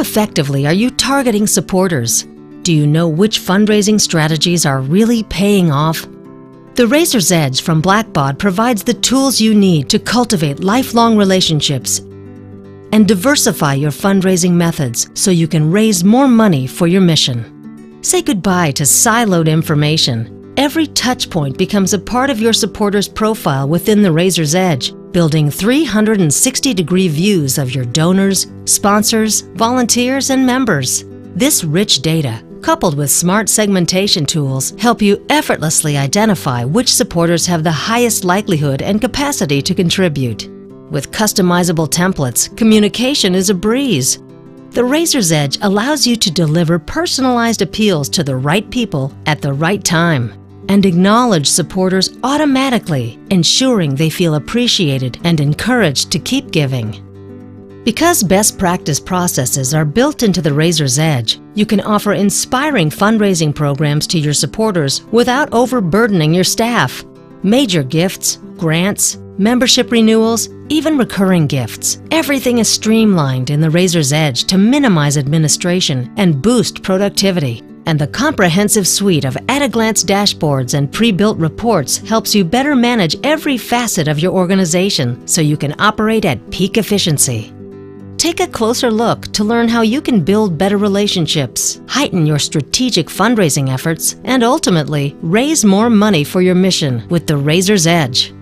effectively are you targeting supporters? Do you know which fundraising strategies are really paying off? The Raiser's Edge from Blackbaud provides the tools you need to cultivate lifelong relationships and diversify your fundraising methods so you can raise more money for your mission. Say goodbye to siloed information. Every touchpoint becomes a part of your supporter's profile within the Raiser's Edge, building 360 degree views of your donors, sponsors, volunteers, and members. This rich data coupled with smart segmentation tools, help you effortlessly identify which supporters have the highest likelihood and capacity to contribute. With customizable templates, communication is a breeze. The Raiser's Edge allows you to deliver personalized appeals to the right people at the right time and acknowledge supporters automatically, ensuring they feel appreciated and encouraged to keep giving. Because best practice processes are built into the Raiser's Edge, you can offer inspiring fundraising programs to your supporters without overburdening your staff. Major gifts, grants, membership renewals, even recurring gifts. Everything is streamlined in the Raiser's Edge to minimize administration and boost productivity. And the comprehensive suite of at-a-glance dashboards and pre-built reports helps you better manage every facet of your organization so you can operate at peak efficiency. Take a closer look to learn how you can build better relationships, heighten your strategic fundraising efforts, and ultimately raise more money for your mission with the Raiser's Edge.